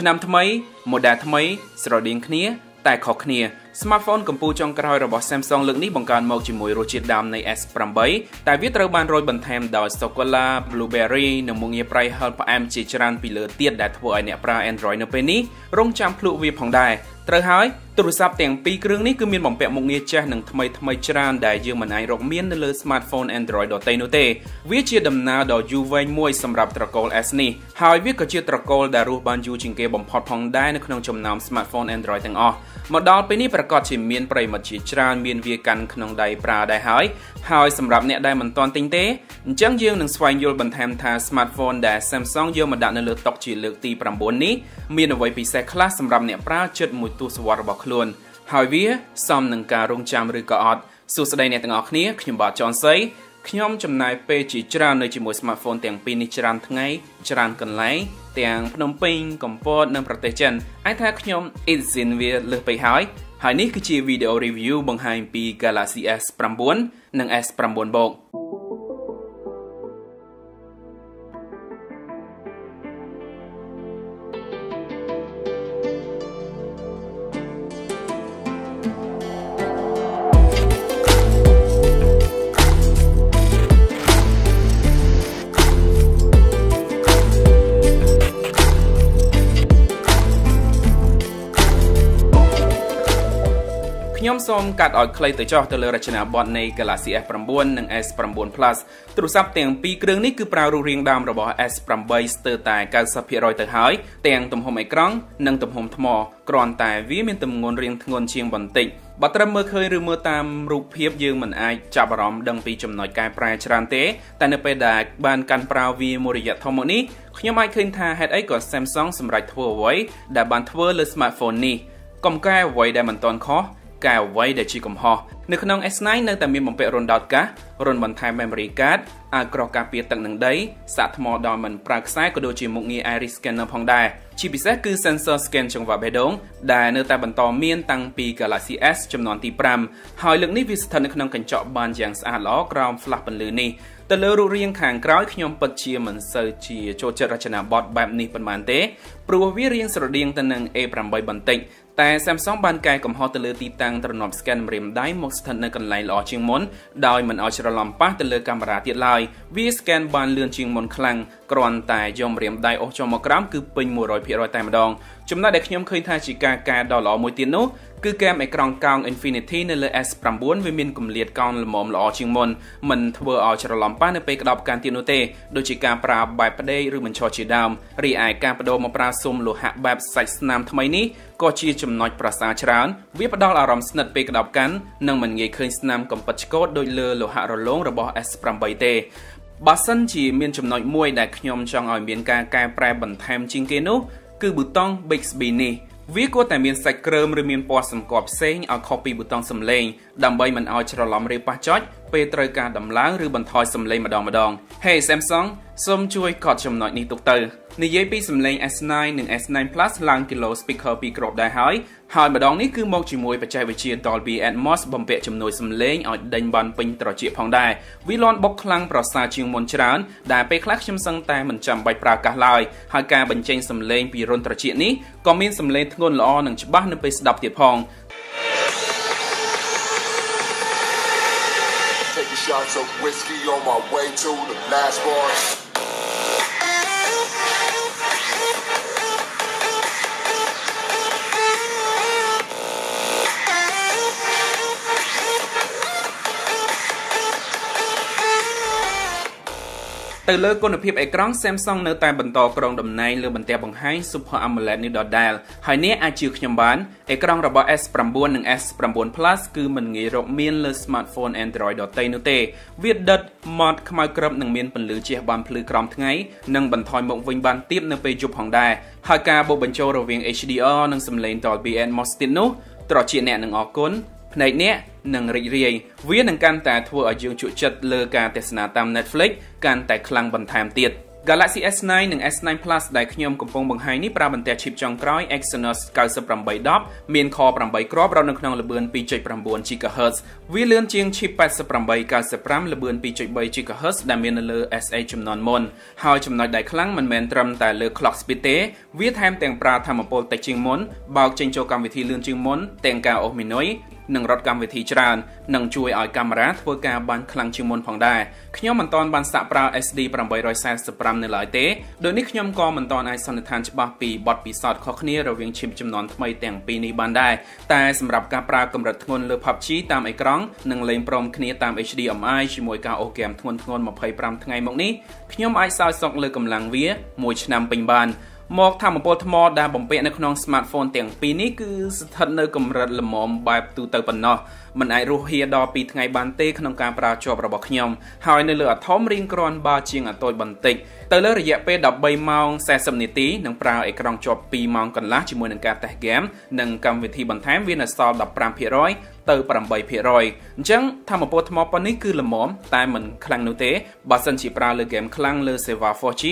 ឆ្នាំថ្មី model ថ្មីស្រដៀងគ្នា តែខុសគ្នា Smartphone កម្ពុជាចុងក្រោយរបស់ Samsung លើកនេះបង្កើនមកជាមួយរសជាតិដើមនៃ S8 តែវាត្រូវបានរោយបន្ថែមដោយសូកូឡា Blueberry និងមុខងារប្រៃហឹរផ្អែមជាច្រើនពីលើទៀតដែលធ្វើឲ្យអ្នកប្រើ Android នៅពេលនេះរងចាំភ្លក់វាផងដែរត្រូវហើយទូរស័ព្ទទាំងពីរគ្រឿងនេះគឺមានបំពាក់មុខងារចាស់និងថ្មីថ្មីច្រើនដែលយើងមិនអាចរកមាននៅលើ smartphone Android ដទៃនោះទេវាជាដំណើរដ៏យូរវែងមួយសម្រាប់ត្រកូល S នេះហើយវាក៏ជាត្រកូលដែលរស់បានយូរជាងគេបំផុតផងដែរនៅក្នុងចំណោម smartphone Android ទាំងអស់មកដល់ពេលនេះប្រកាសជាមានប្រិមិត្តជាច្រើនមានវាកាន់ក្នុងដៃប្រើដែរហើយហើយសម្រាប់អ្នកដែលមិនទាន់ទិញទេអញ្ចឹងយើងនឹងស្វែងយល់បន្ថែមថា smartphone ដែល Samsung យកមកដាក់នៅលើតុជាលើកទី9នេះមានអ្វីពិសេសខ្លះសម្រាប់អ្នកប្រើជិតមួយទសវត្សរ៍របស់ខ្លួនហើយវាសមនឹងការរងចាំឬក៏អត់សួស្តីអ្នកទាំងអស់គ្នាខ្ញុំបាទចនសីខ្ញុំចំណាយពេលជាច្រើននៅជាមួយ smartphone ទាំងពីរនេះច្រើនថ្ងៃច្រើនកន្លែងទាំងភ្នំពេញ កំពតនិងប្រទេសចិនអាចថាខ្ញុំ Izin វាលើសពេកហើយ ហើយនេះគឺជាវីដេអូ review បង្ហាញពី Galaxy S9 និង S9 Book សូមកាត់ឲ្យខ្លីទៅចោះទៅលើរចនាប័ទ្មនៃ Galaxy S9 និង S9 Plus ទូរស័ព្ទទាំងពីរគ្រឿងនេះគឺប្រើរូបរាងដើមរបស់ S8 ស្ទើរតែ90%ទៅហើយទាំងទំហំអេក្រង់និងទំហំថ្មគ្រាន់តែវាមានទម្ងន់រាងធ្ងន់ជាងបន្តិចបើត្រឹមមើលឃើញឬមើលតាមរូបភាពយើងមិនអាចចាប់អារម្មណ៍ដឹងពីចំណុចកែប្រែច្រើនទេតែនៅពេលដែលបានកាន់ប្រើវាមួយរយៈធំមកនេះខ្ញុំអាចឃើញថាហេតុអីក៏ Samsung សម្រេចធ្វើអ្វីដែលបានធ្វើលើ smartphone នេះកុំកែអ្វីដែលមិនទាន់ខុស កែអ្វីដែលជាកំហុសនៅក្នុង S9 នៅតែមានបំពាក់រុនដោតកាសរុនបន្ថែម memory card អាចក្រោះការពារទឹកនិងដីសាកថ្មដោយមិនប្រើខ្សែក៏ដូចជាមុខងារ iris scanner ផងដែរជាពិសេសគឺ sensor scan ចង្វាក់បេះដូងដែលនៅតែបន្តមានតាំងពី Galaxy S ចំនួនទី5ហើយលើកនេះវាស្ថិតនៅក្នុងកញ្ចក់បានយ៉ាងស្អាតល្អក្រោម flash ពន្លឺនេះទៅលើរូបរាងខាងក្រោយខ្ញុំពិតជាមិនសូវជាចូលចិត្តរចនាប័ទ្មបែបនេះប៉ុន្មានទេព្រោះវារាងស្រដៀងទៅនឹង A8 បន្តិច តែ Samsung បានកែកំហុសទៅលើទីតាំងទ្រនាប់ scan ម្រាមដៃមកស្ថិតនៅកន្លែងល្អជាងមុនដោយមិនឲ្យច្រឡំប៉ះទៅលើកាមេរ៉ាទៀតឡើយវា scan បានលឿនជាងមុនខ្លាំងគ្រាន់តែយកម្រាមដៃអូសចុះមកក្រោមគឺពេញ100%តែម្ដង ចំណុចដែលខ្ញុំឃើញថាជាការកែដ៏ល្អមួយទៀតនោះគឺគែមអេក្រង់កោង Infinity នៅលើ S9 វាមានគម្លាតកោងល្មមល្អជាងមុនមិនធ្វើឲ្យច្រឡំប៉ះនៅពេលក្តោបកាន់ទៀតនោះទេដូចជាការប្រើបែបផ្ដេកឬបញ្ឈរជាដើមរីឯការបដូរមកប្រើស៊ុំលោហៈបែបសាច់ស្នាមថ្មីនេះក៏ជាចំណុចប្រសើរច្រើនវាផ្ដល់អារម្មណ៍ស្និទ្ធពេលក្តោបកាន់និងមិនងាយឃើញស្នាមកំពិតឆ្កូតដូចលើលោហៈរលោងរបស់ S8 ទេបើសិនជាមានចំណុចមួយដែលខ្ញុំចង់ឲ្យមានការកែប្រែបន្ថែមជាងគេនោះ គឺប៊ូតុង Bixby នេះវាគួរតែមានសាច់គ្រើមឬមានពណ៌សម្គាល់ផ្សេងឲ្យខុសពីប៊ូតុងសំឡេងដើម្បីមិនឲ្យច្រឡំឬប៉ះចុចពេលត្រូវការដំឡើងឬបន្ថយសំឡេងម្ដងម្ដង Hey Samsung សូមជួយកត់ចំណុចនេះទុកទៅ និយាយពីសំឡេង S9 និង S9 Plus ឡើងគីឡូ speaker ពីរគ្រាប់ដែរហើយហើយម្ដងនេះគឺមកជាមួយបច្ចេកវិទ្យា Dolby Atmos បំពាក់ជំនួយសំឡេងឲ្យដេញបានពេញត្រចៀកផងដែរវាលាន់បុកខ្លាំងប្រសើរជាងមុនច្រើនដែលពេលខ្លះខ្ញុំសឹងតែមិនចាំបាច់ប្រើកាសឡើយហើយការបញ្ចេញសំឡេងពីរុនត្រចៀកនេះក៏មានសំឡេងធ្ងន់ល្អនិងច្បាស់នៅពេលស្ដាប់ទៀតផង shots of whiskey on my way to the last bar. ទៅលើគុណភាពអេក្រង់ Samsung នៅតែបន្តគ្រងតំណែងលើបន្ទះបង្ហាញ Super AMOLED នេះដដែលហើយនេះអាចជឿខ្ញុំបានអេក្រង់របស់ S9 និង S9 Plus គឺមិនងាយរកមានលើ smartphone Android ដទៃនោះទេវាដិតម៉ត់ខ្មៅក្រឹបនិងមានពន្លឺជះបានភ្លឺក្រោមថ្ងៃនិងបន្ថយមកវិញបានទៀតនៅពេលយប់ផងដែរហើយការបូកបញ្ចូលរវាង HDR និងសំឡេង Dolby Atmos ទៀតនោះត្រជាអ្នកនឹងអរគុណ ភ្នែកអ្នកនឹងរីករាយវានឹងកាន់តែធ្វើឲ្យយើងជក់ចិត្តលើការទស្សនាតាម Netflix កាន់តែខ្លាំងបន្ថែមទៀត Galaxy S9 និង S9 Plus ដែលខ្ញុំកំពុងបង្ហាញនេះប្រើបន្ទះ chip ចុងក្រោយ Exynos 9810មាន Core 8គ្រាប់រត់នៅក្នុងល្បឿន 2.9 GHz វាលឿនជាង chip 8895ល្បឿន 2.3 GHz ដែលមាននៅលើ S8 ចំនួនមុនហើយចំណុចដែលខ្លាំងមិនមែនត្រឹមតែលើ clock speed ទេវាថែមទាំងប្រើធម៌ពលតិចជាងមុនបោកចេញចូលកម្មវិធីលឿនជាងមុនទាំងការអូសមីនុយ និងរត់កម្មវិធីច្រើននឹងជួយឲ្យកាមេរ៉ាធ្វើការបានខ្លាំងជាងមុនផងដែរខ្ញុំមិនទាន់បានសាកប្រើ SD 845នៅឡើយទេដូចនេះខ្ញុំក៏មិនទាន់អាចសន្និដ្ឋានច្បាស់ពីបទពិសោធន៍ខុសគ្នារវាង chip ចំនួនថ្មីទាំងពីរនេះបានដែរតែសម្រាប់ការប្រើកម្រិតធ្ងន់លើ PUBG តាមអេក្រង់និងលេងព្រមគ្នាតាម HDMI ជាមួយការអូសហ្គេមធ្ងន់ធ្ងរ25ថ្ងៃមកនេះខ្ញុំអាចសោយសុកលើកម្លាំងវាមួយឆ្នាំពេញបាន មកធម្មពលថ្មដែលបំពាក់នៅក្នុង smartphone ទាំងពីរនេះគឺស្ថិតនៅកម្រិតល្មមបែបទូទៅប៉ុណ្ណោះមិនអាចរស់ហៀដល់2ថ្ងៃបានទេក្នុងការប្រើជាប់របស់ខ្ញុំហើយនៅលើអាថមរៀងគ្រាន់បើជាងអាតូចបន្តិចទៅលើរយៈពេល13ម៉ោង40នាទីនឹងប្រើអេក្រង់ជាប់2ម៉ោងកន្លះជាមួយនឹងការតេស្តហ្គេមនិងកម្មវិធីបន្ថែមវានៅសល់15%ទៅ8%អញ្ចឹងធម្មពលថ្មប៉ុណ្នេះគឺល្មមតែមិនខ្លាំងនោះទេបើសិនជាប្រើលើហ្គេមខ្លាំងលើ server 4G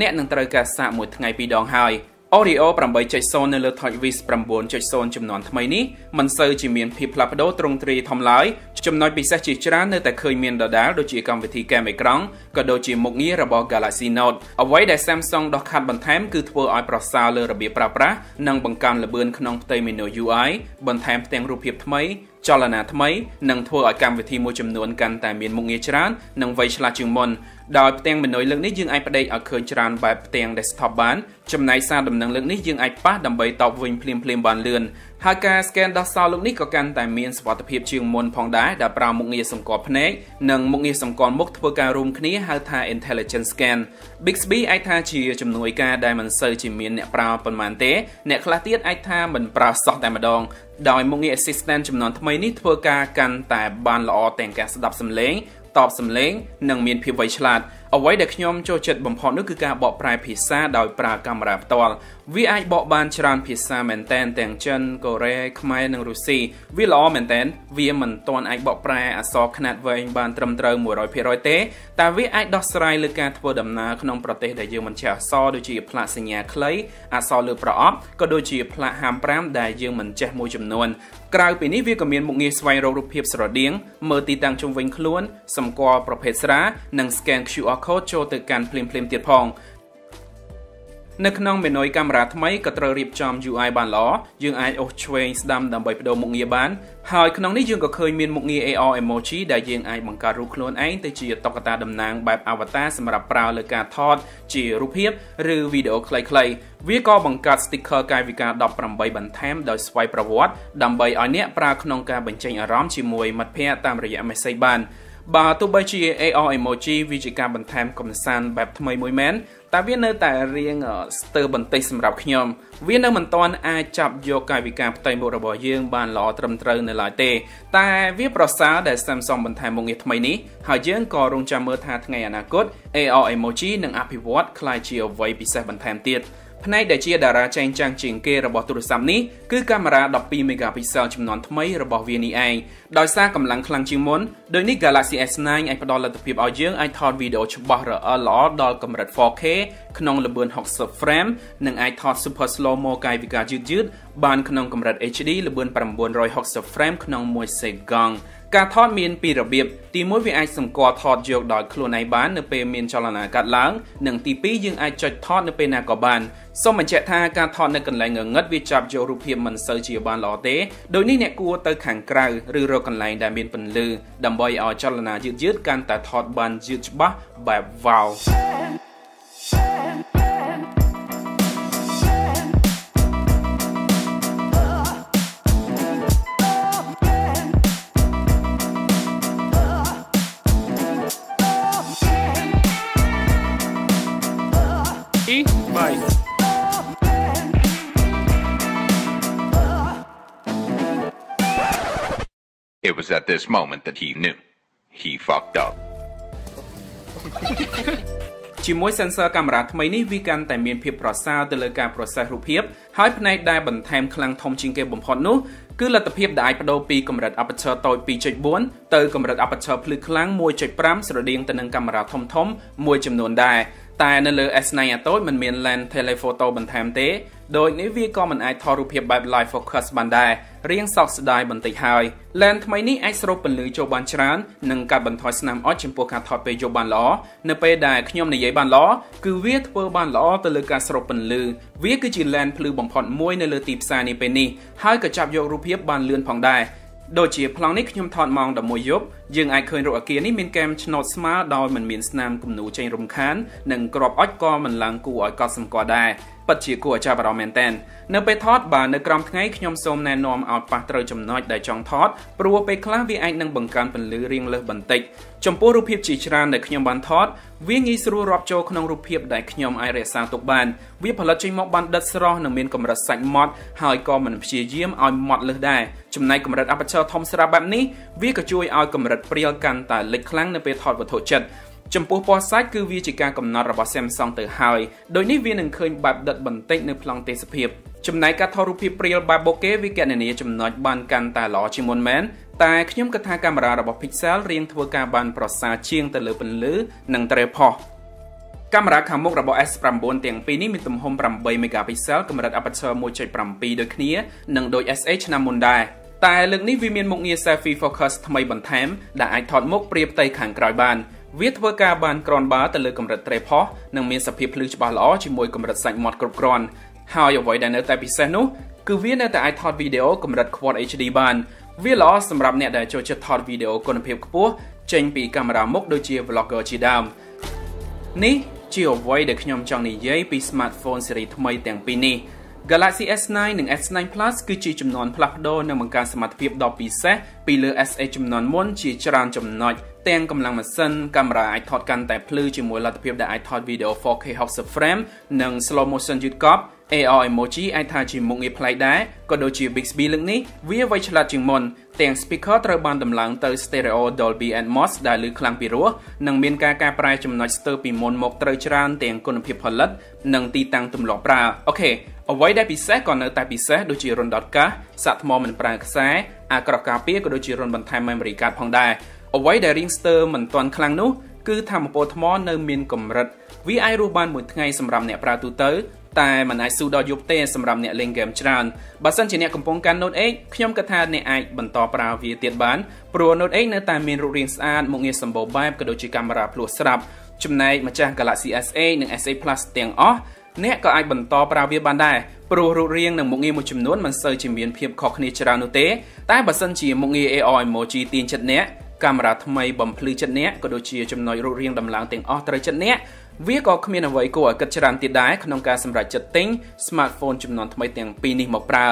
អ្នកនឹងត្រូវការសាកមួយថ្ងៃពីរដងហើយ Oreo 8.0នៅលើ TouchWiz 9.0ចំនួនថ្មីនេះមិនសូវជាមានភាពផ្លាស់ប្ដូរទ្រង់ទ្រាយធំឡើយចំណុចពិសេសជាច្រើននៅតែឃើញមានដដែលដូចជាកម្មវិធីកែមអេក្រង់ក៏ដូចជាមុខងាររបស់ Galaxy Note អ្វីដែល Samsung ដោះខាត់បន្ថែមគឺធ្វើឲ្យប្រសើរលើរបៀបប្រើប្រាស់និងបង្កើនល្បឿនក្នុងផ្ទៃ menu UI បន្ថែមផ្ទាំងរូបភាពថ្មី ចលនាថ្មីនិងធ្វើឲ្យកម្មវិធីមួយចំនួនកាន់តែមានមុខងារច្រើននិងវៃឆ្លាតជាងមុនដោយផ្ទាំងមេនុយលើកនេះយើងអាចផ្ដេកឲ្យឃើញច្រើនបែបផ្ទាំង desktop បានចំណែកសារដំណឹងលើកនេះយើងអាចប៉ះដើម្បីតបវិញភ្លាមៗបានលឿន ហើយការ scan ដោះសោលោកនេះក៏កាន់តែមានសុវត្ថិភាពជាងមុនផងដែរដែលប្រើមុខងារសម្គាល់ភ្នែកនិងមុខងារសម្គាល់មុខធ្វើការរួមគ្នាហៅថា intelligent scan Bixby អាចថាជាជំនួយការដែលមិនសូវជាមានអ្នកប្រើប៉ុន្មានទេអ្នកខ្លះទៀតអាចថាមិនប្រើសោះតែម្ដងដោយមុខងារ assistant ចំនួនថ្មីនេះធ្វើការកាន់តែបានល្អទាំងការស្ដាប់សំឡេង តបសំឡេងនិងមានភាពវៃឆ្លាតអ្វីដែលខ្ញុំចូលចិត្តបំផុតនោះគឺការបកប្រែភាសាដោយប្រើកាមេរ៉ាផ្ទាល់វាអាចបកបានច្រើនភាសាមែនតែនទាំងចិនកូរ៉េខ្មែរនិងរុស្ស៊ីវាល្អមែនតែនវាមិនទាន់អាចបកប្រែអក្សរខ្នាតវែងបានត្រឹមត្រូវ100%ទេតែវាអាចដោះស្រាយលើការធ្វើដំណើរក្នុងប្រទេសដែលយើងមិនចេះអក្សរដូចជាផ្លាកសញ្ញាខ្លីអក្សរលើប្រអប់ក៏ដូចជាផ្លាក55ដែលយើងមិនចេះមួយចំនួន ក្រៅពីនេះវាក៏មានមុខងារស្វែងរករូបភាពស្រដៀងមើលទីតាំងជុំវិញខ្លួនសម្គាល់ប្រភេទស្រានិង scan QR code ចូលទៅកាន់ភ្លាមៗទៀតផង នៅក្នុងមេនុយកាមេរ៉ាថ្មីក៏ត្រូវរៀបចំ UI បានល្អយើងអាចអូសឆ្វេងស្ដាំដើម្បីបដូរមុខងារបានហើយក្នុងនេះយើងក៏ឃើញមានមុខងារ AR emoji ដែលយើងអាចបង្កើតរូបខ្លួនឯងទៅជាតុក្កតាតំណាងបែប avatar សម្រាប់ប្រើលើការថតជារូបភាពឬវីដេអូខ្លីៗវាក៏បង្កើត sticker កាយវិការ18បន្ថែមដោយស្វ័យប្រវត្តិដើម្បីឲ្យអ្នកប្រើក្នុងការបញ្ចេញអារម្មណ៍ជាមួយមិត្តភ័ក្តិតាមរយៈ message បាន បើទោះបីជា AR emoji វាជាការបន្ថែមកំសាន្តបែបថ្មីមួយមែនតែវានៅតែរៀងស្ទើរបន្តិចសម្រាប់ខ្ញុំវានៅមិនទាន់អាចចាប់យកកាយវិការផ្ទៃមុខរបស់យើងបានល្អត្រឹមត្រូវនៅឡើយទេ តែវាប្រសើរដែល Samsung បន្ថែមមុខងារថ្មីនេះហើយយើងក៏រងចាំមើលថាថ្ងៃអនាគត AR emoji នឹងអភិវឌ្ឍក្លាយជាអ្វីពិសេសបន្ថែមទៀត។ ផ្នែកដែលជាតារាចែងចាំងជាងគេរបស់ទូរស័ព្ទនេះគឺកាមេរ៉ា12 megapixel ចំនួនថ្មីរបស់វានេះឯងដោយសារកម្លាំងខ្លាំងជាងមុនដូចនេះ Galaxy S9 អាចផ្ដល់លទ្ធភាពឲ្យយើងអាចថតវីដេអូច្បាស់រអិលល្អដល់កម្រិត 4K ក្នុងល្បឿន60 frame និងអាចថត super slow mo កាយវិការយឺតៗបានក្នុងកម្រិត HD ល្បឿន960 frame ក្នុង1សេកង់ ការថតមានពីររបៀបទី1វាអាចសម្គាល់ថតយកដោយខ្លួនឯងបាននៅពេលមានចលនាកាត់ឡើងនិងទី2យើងអាចចុចថតនៅពេលណាក៏បានសូមបញ្ជាក់ថាការថតនៅកន្លែងងងឹតវាចាប់យករូបភាពមិនសូវជាបានល្អទេដូចនេះអ្នកគួរទៅខាងក្រៅឬរកកន្លែងដែលមានពន្លឺដើម្បីឲ្យចលនាយឺតៗកាន់តែថតបានយឺតច្បាស់បែប wow It was at this moment that he knew. He fucked up. ជាមួយ sensor កាមេរ៉ាថ្មីនេះវាកាន់តែមានភាពប្រសើរទៅលើការ process រូបភាពហើយផ្នែកដែលបន្ថែមខ្លាំងធំជាងគេបំផុតនោះគឺលទ្ធភាពដែលអាចបដូរពីកម្រិត aperture តូច2.4ទៅកម្រិត aperture ភ្លឺខ្លាំង1.5ស្រដៀងទៅនឹងកាមេរ៉ាធំធំមួយចំនួនដែរ តែនៅលើ S9 អាតូចมันមាន lens telephoto បន្ថែមទេដូចនេះវាក៏មិនអាចថតរូបភាពបែប live focus បានដែររៀងសោកស្ដាយបន្តិចហើយ lens ថ្មីនេះអាចស្រូបពន្លឺចូលបានច្រើននិងកាត់បន្ថយស្នាមអុចចំពោះការថតពេលយប់បានល្អនៅពេលដែលខ្ញុំនិយាយបានល្អគឺវាធ្វើបានល្អទៅលើការស្រូបពន្លឺវាគឺជា lens ភ្លឺបំផុតមួយនៅលើទីផ្សារនេះពេលនេះហើយក៏ចាប់យករូបភាពបានលឿនផងដែរដូចជាប្លង់នេះខ្ញុំថតម៉ោង11យប់ យើងអាចឃើញរូបអគារនេះមានកែមឆ្នោតស្មើដោយមិនមានស្នាមគំនូចេញរំខាននិងក្របអុចក៏មិនឡើងគួរឲ្យកត់សម្គាល់ដែរពិតជាគួរឲ្យចាប់អារម្មណ៍មែនទែននៅពេលថតបើនៅក្រោមថ្ងៃខ្ញុំសូមណែនាំឲ្យប៉ះត្រូវចំណុចដែលចង់ថតព្រោះពេលខ្លះវាអាចនឹងបង្កើនពន្លឺរាងលើសបន្តិចចំពោះរូបភាពជាច្រើនដែលខ្ញុំបានថតវាងាយស្រួលរាប់ចូលក្នុងរូបភាពដែលខ្ញុំអាចរក្សាទុកបានវាផលិតចេញមកបានដិតស្រស់និងមានកម្រិតសាច់ម៉ត់ហើយក៏មិនព្យាយាមឲ្យម៉ត់លើសដែរចំណែកកម្រិត aperture ធំស្រាប់បែបនេះវាក៏ជួយឲ្យកម្រិតព្រាលកាន់តែលេចខ្លាំងនៅពេលថតវត្ថុជិតចំពោះពណ៌សាច់គឺវាជាការកំណត់របស់ Samsung ទៅហើយដោយនេះវានឹងឃើញបែបដិតបន្តិចនៅប្លង់ទេសភាពចំណែកការថតរូបភាពព្រាលបែប bokeh វាកណនាចំណុចបានកាន់តែល្អជាងមុនមែនតែខ្ញុំគិតថាកាមេរ៉ារបស់ Pixel រៀងធ្វើការបានប្រសើរជាងទៅលើពន្លឺនិងត្រីផុសកាមេរ៉ាខាងមុខរបស់ S9 ទាំងពីរនេះមានទំហំ8 megapixel កម្រិត aperture 1.7ដូចគ្នានិងដូច SA ឆ្នាំមុនដែរ តែលើកនេះវាមានមុខងារ selfie focus ថ្មីបន្ថែមដែលអាចថតមុខប្រៀបផ្ទៃខាងក្រោយបានវាធ្វើការបានក្រាន់បើទៅលើកម្រិតត្រេផុសនិងមានសភាពភ្លឺច្បាស់ល្អជាមួយកម្រិតសាច់មាត់គ្រប់គ្រាន់ហើយអ្វីដែលនៅតែពិសេសនោះគឺវានៅតែអាចថតវីដេអូកម្រិត Quad HD បានវាល្អសម្រាប់អ្នកដែលចូលចិត្តថតវីដេអូគុណភាពខ្ពស់ចេញពីកាមេរ៉ាមុខដូចជា vlogger ជាដើមនេះជាអ្វីដែលខ្ញុំចង់និយាយពី smartphone ស៊េរីថ្មីទាំងពីរនេះ Galaxy S9 និង S9 Plus គឺជាចំនួនផ្លាស់ប្ដូរនិងបង្កើនសមត្ថភាពដ៏ពិសេសពីលើ S8 ចំនួនមុនជាច្រើនចំណុចទាំងកម្លាំងម៉ាស៊ីនកាមេរ៉ាអាចថតកាន់តែភ្លឺជាមួយលទ្ធភាពដែលអាចថតវីដេអូ 4K 60 frame និង slow motion យឺតកប់ AR emoji អាចថាជាមុខងារប្លែកដែរក៏ដូចជា Bixby លើកនេះវាវៃឆ្លាតជាងមុនទាំង speaker ត្រូវបានដំឡើងទៅ stereo Dolby Atmos ដែលឮខ្លាំងពីរោះនិងមានការកែប្រែចំណុចស្ទើរពីមុនមកត្រូវច្រើនទាំងគុណភាពផលិត និងទីតាំងទម្លាប់ប្រើអូខេអ្វីដែលពិសេសក៏នៅតែពិសេសដូចជារុនដតកាសសាក់ថ្មមិនប្រើខ្សែអាក្រក់ការពារក៏ដូចជារុនបន្ថែម memory card ផងដែរអ្វីដែលរៀងស្ទើរមិនទាន់ខ្លាំងនោះគឺថាមពលថ្មនៅមានកម្រិតវាអាចរស់បានមួយថ្ងៃសម្រាប់អ្នកប្រើទូទៅ តែមិនអាចស៊ូដល់យប់ទេសម្រាប់អ្នកលេងហ្គេមច្រើនបើសិនជាអ្នកកំពុងកាន់ Note 8ខ្ញុំគិតថាអ្នកអាចបន្តប្រើវាទៀតបានព្រោះ Note 8នៅតែមានរូបរាងស្អាតមុខងារសម្បូរបែបក៏ដូចជាកាមេរ៉ាភ្លោះស្រាប់ចំណែកម្ចាស់ Galaxy S8 និង S8 Plus ទាំងអស់អ្នកក៏អាចបន្តប្រើវាបានដែរព្រោះរូបរាងនិងមុខងារមួយចំនួនមិនសូវជាមានភាពខុសគ្នាច្រើននោះទេតែបើសិនជាមុខងារ AR emoji ទាញចិត្តអ្នកកាមេរ៉ាថ្មីបំភ្លឺចិត្តអ្នកក៏ដូចជាចំណុចរូបរាងដំឡើងទាំងអស់ត្រូវចិត្តអ្នក វាក៏គ្មានអ្វីគួរឲ្យគិតច្រើនទៀតដែរក្នុងការសម្រេចចិត្តទិញ smartphone ចំនួនថ្មីទាំងពីរនេះមកប្រើ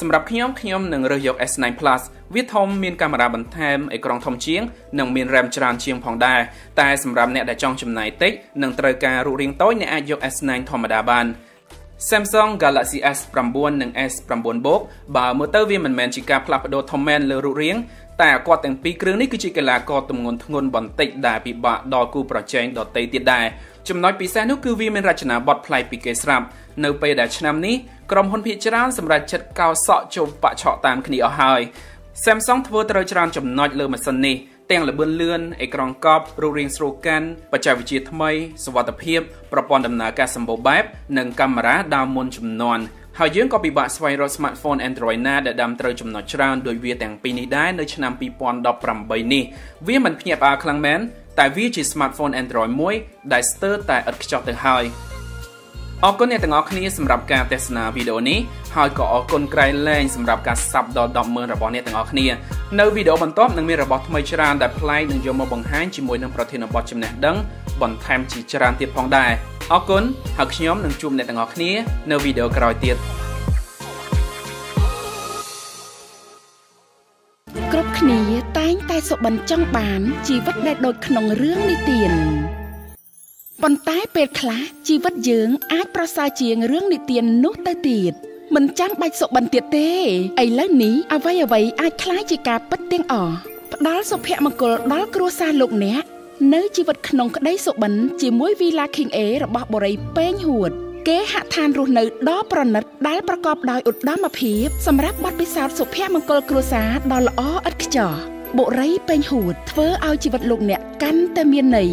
សម្រាប់ខ្ញុំខ្ញុំនឹងរើសយក S9 Plus វាធំមានកាមេរ៉ាបន្ថែមអេក្រង់ធំជាង និងមាន RAM ច្រើនជាងផងដែរតែសម្រាប់អ្នកដែលចង់ចំណាយតិចនិងត្រូវការរូបរាងតូចអ្នកអាចយក S9 ធម្មតាបាន Samsung Galaxy S9 និង S9 Book បើមើលទៅវាមិនមែនជាការផ្លាស់ប្ដូរធំមែនលើរូបរាង តែគាត់ទាំងពីរគ្រឿងនេះគឺជាកីឡាករទម្ងន់ធ្ងន់បន្តិចដែលពិបាកដល់គូប្រជែងដទៃទៀតដែរចំណុចពិសេសនោះគឺវាមានរចនាបថប្លែកពីគេស្រាប់នៅពេលដែលឆ្នាំនេះក្រុមហ៊ុនភាគច្រើនសម្រាប់ចិត្តកោសក់ជុំបច្ឆក់តាមគ្នាអស់ហើយ Samsung ធ្វើត្រូវច្រើនចំណុចលើម៉ាស៊ីននេះទាំងល្បឿនលឿនអេក្រង់កប់រូបរាងស្រួលកាន់បច្ចេកវិទ្យាថ្មីសុវត្ថិភាពប្រព័ន្ធដំណើរការសម្បូរបែបនិងកាមេរ៉ាដើមមុនចំនួន ហើយយើងក៏ពិបាកស្វែងរក smartphone Android ណាដែលដាំត្រូវចំណុចច្រើនដោយវាទាំងពីរនេះដែរនៅឆ្នាំ2018នេះវាមិនភ្ញាក់ផ្អើលខ្លាំងមែនតែវាជា smartphone Android មួយដែលស្ទើរតែឥតខ្ចោះទៅហើយអរគុណអ្នកទាំងអស់គ្នាសម្រាប់ការទស្សនាវីដេអូនេះហើយក៏អរគុណក្រៃលែងសម្រាប់ការ sub ដល់100000របស់អ្នកទាំងអស់គ្នានៅវីដេអូបន្ទាប់នឹងមានរបស់ថ្មីច្រើនដែលប្លែកនឹងយកមកបង្ហាញជាមួយនឹងប្រធានបទចំណេះដឹង បន្ថែមជាច្រើនទៀតផងដែរអរគុណហើយខ្ញុំនឹងជួបអ្នកទាំងអស់គ្នានៅវីដេអូក្រោយទៀតគ្រប់គ្នាតែងតែសុបិនចង់បានជីវិតដែលដូចក្នុងរឿងនិទានប៉ុន្តែពេលខ្លះជីវិតយើងអាចប្រសើរជាងរឿងនិទាននោះទៅទៀតមិនចាំបាច់សុបិនទៀតទេឥឡូវនេះអ្វីអ្វីអាចคล้ายជាការពិតទាំងអស់ផ្ដល់សុភមង្គលដល់គ្រួសារលោកអ្នក នៅជីវិតក្នុងក្តីសុបិនជាមួយ Villa King A របស់បរិយពេងហួតគេហដ្ឋានរស់នៅដ៏ប្រណិតដែលប្រកបដោយឧត្តមភាពសម្រាប់បទពិសោធន៍សុភមង្គលគ្រួសារដ៏ល្អឥតខ្ចោះបុរីពេញហួតធ្វើឲ្យជីវិតលោកអ្នកកាន់តែមានន័យ